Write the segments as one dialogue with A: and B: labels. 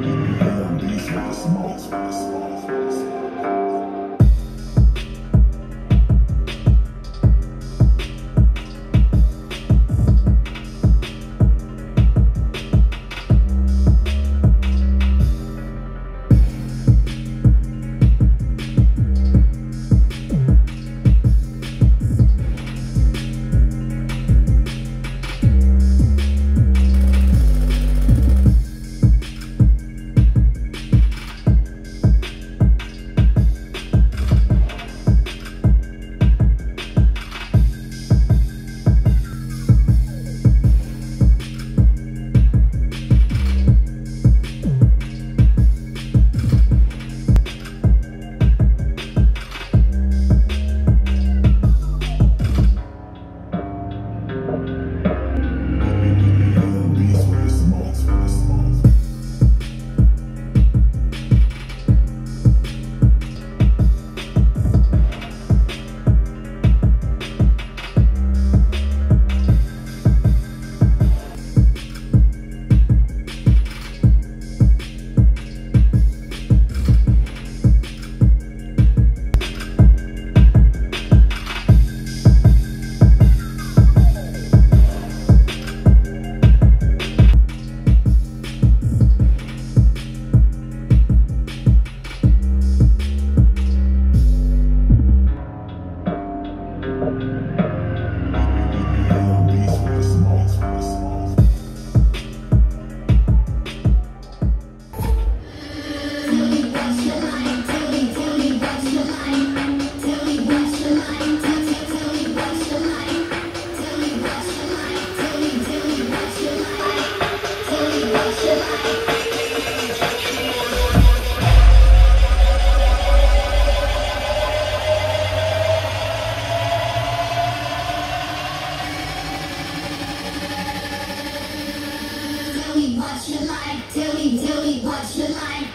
A: Give me hell, these niggas smoke.
B: Tell me, tell me, watch your like?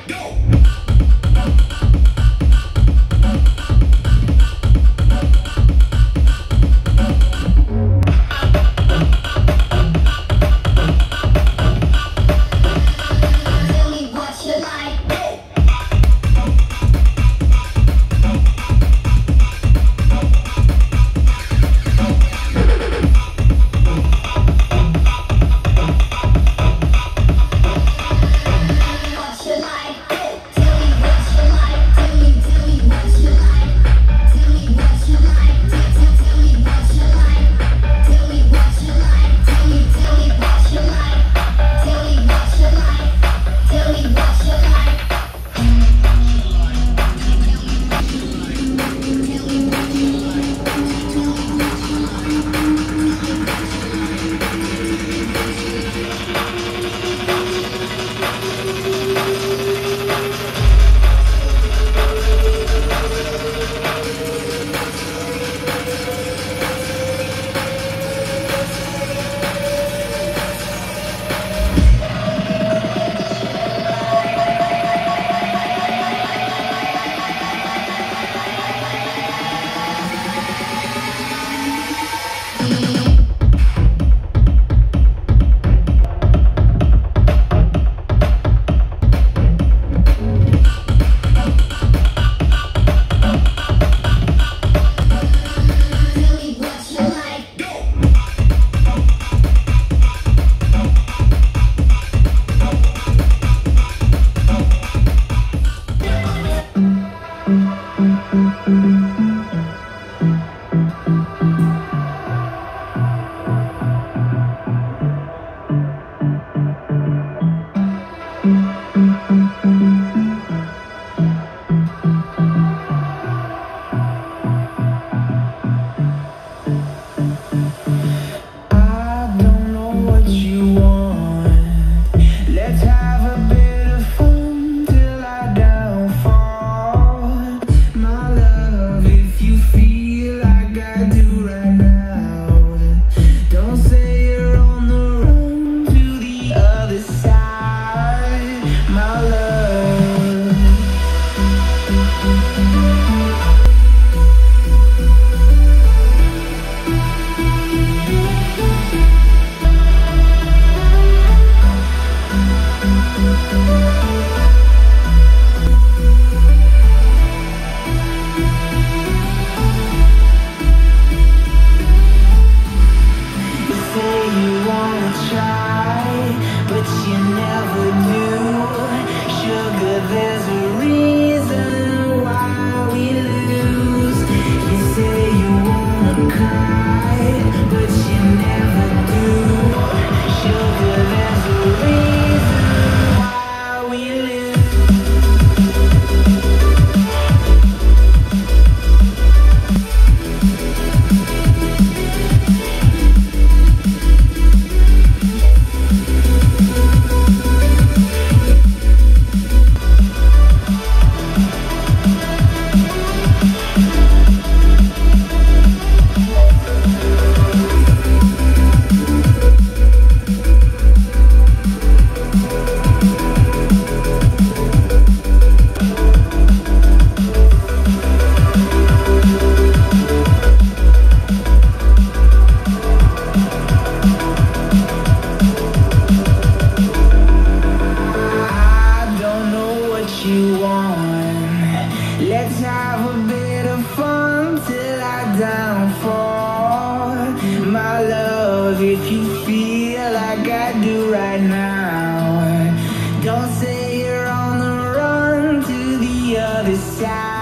A: Don't say you're on the run to the other side.